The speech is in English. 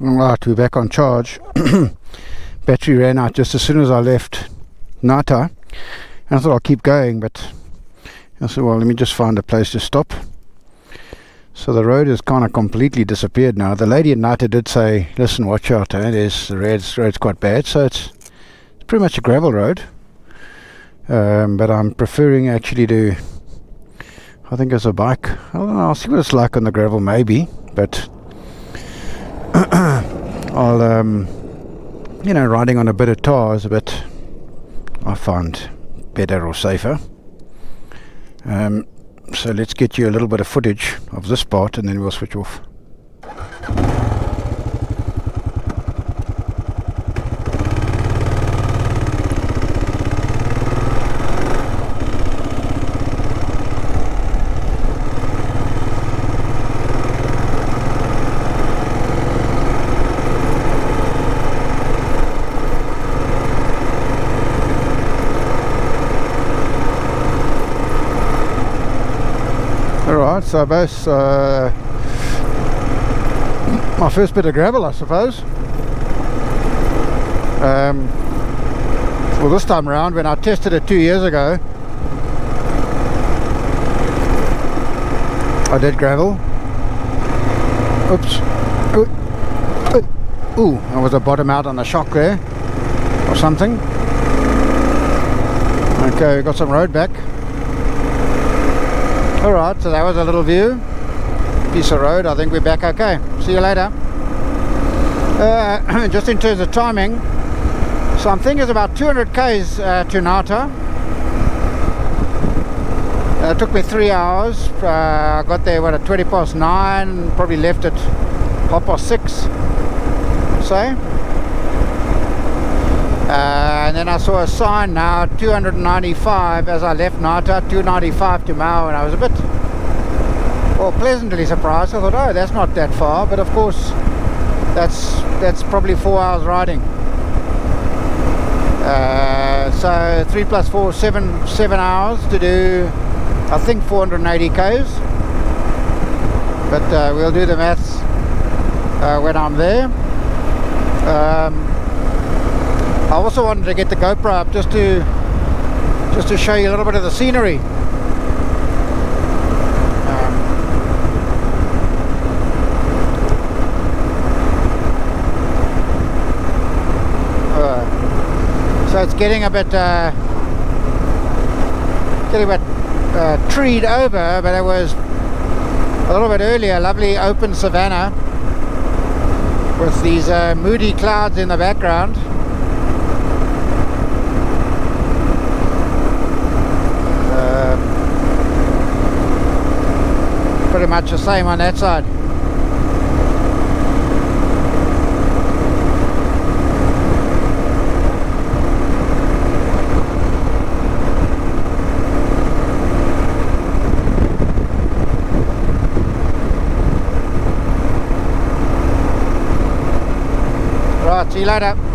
Right, we're back on charge. Battery ran out just as soon as I left Nata. And I thought I'll keep going, but I said, well, let me just find a place to stop. So the road has kind of completely disappeared now. The lady in Nata did say, listen, watch out, eh? There's, the road's, road's quite bad. So it's, it's pretty much a gravel road. Um, but I'm preferring actually to, I think as a bike. I don't know, I'll see what it's like on the gravel maybe, but I'll, um, you know, riding on a bit of tar is a bit, I find better or safer. Um, so let's get you a little bit of footage of this part and then we'll switch off. Alright, so both uh, my first bit of gravel I suppose. Um, well this time around when I tested it two years ago I did gravel. Oops. Ooh, ooh, I was a bottom out on the shock there or something. Okay, we got some road back. Alright, so that was a little view. Piece of road, I think we're back okay. See you later. Uh, just in terms of timing, so I'm thinking it's about 200 k's uh, to Nata. Uh, it took me three hours. Uh, I got there what, at 20 past 9, probably left at half past 6. Say. Uh, and then I saw a sign now 295 as I left Nata 295 to Maun and I was a bit well pleasantly surprised. I thought oh that's not that far but of course that's that's probably four hours riding. Uh, so three plus four seven seven hours to do I think 480 k's. But uh, we'll do the maths uh, when I'm there. Um, I also wanted to get the GoPro up just to just to show you a little bit of the scenery. Um, so it's getting a bit uh, getting a bit uh, treed over, but it was a little bit earlier. Lovely open savanna with these uh, moody clouds in the background. Pretty much the same on that side. Right, see you later.